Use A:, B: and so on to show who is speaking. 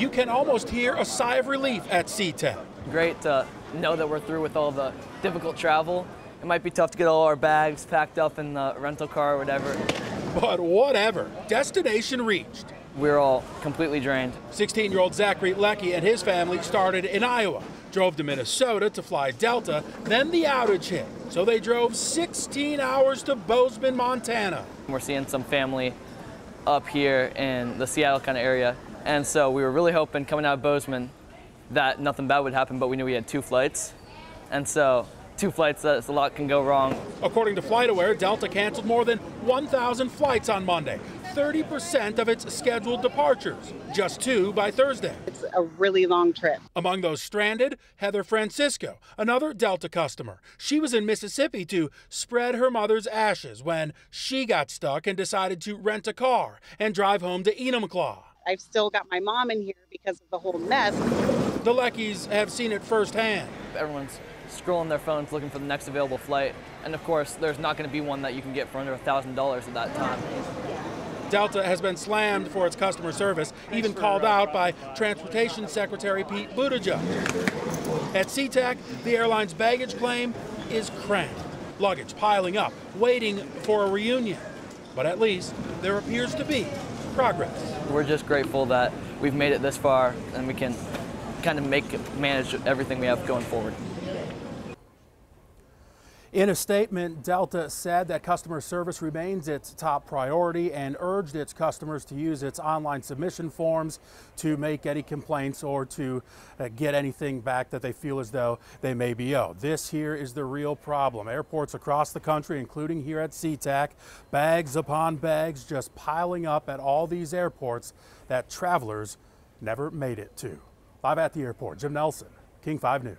A: You can almost hear a sigh of relief at SeaTac.
B: Great to know that we're through with all the difficult travel. It might be tough to get all our bags packed up in the rental car or whatever.
A: But whatever, destination reached.
B: We're all completely drained.
A: 16 year old Zachary Lecky and his family started in Iowa, drove to Minnesota to fly Delta, then the outage hit. So they drove 16 hours to Bozeman, Montana.
B: We're seeing some family up here in the Seattle kind of area. And so we were really hoping coming out of Bozeman that nothing bad would happen, but we knew we had two flights. And so two flights, uh, that's a lot can go wrong.
A: According to FlightAware, Delta canceled more than 1,000 flights on Monday, 30% of its scheduled departures, just two by Thursday.
C: It's a really long trip.
A: Among those stranded, Heather Francisco, another Delta customer. She was in Mississippi to spread her mother's ashes when she got stuck and decided to rent a car and drive home to Enumclaw.
C: I've still got my mom in here because of the whole mess.
A: The Leckys have seen it firsthand.
B: Everyone's scrolling their phones looking for the next available flight. And of course, there's not going to be one that you can get for under $1,000 at that time.
A: Delta has been slammed for its customer service, even called out by Transportation Secretary Pete Buttigieg. At SeaTac, the airline's baggage claim is cramped, luggage piling up, waiting for a reunion. But at least there appears to be progress.
B: We're just grateful that we've made it this far and we can kind of make manage everything we have going forward.
A: In a statement, Delta said that customer service remains its top priority and urged its customers to use its online submission forms to make any complaints or to uh, get anything back that they feel as though they may be owed. This here is the real problem. Airports across the country, including here at SeaTac, bags upon bags just piling up at all these airports that travelers never made it to. Live at the airport, Jim Nelson, King 5 News.